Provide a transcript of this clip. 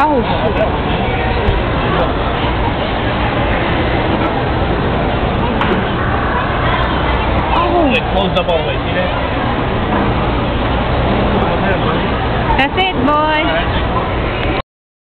house. it closed up all the way, see that? That's it, boy.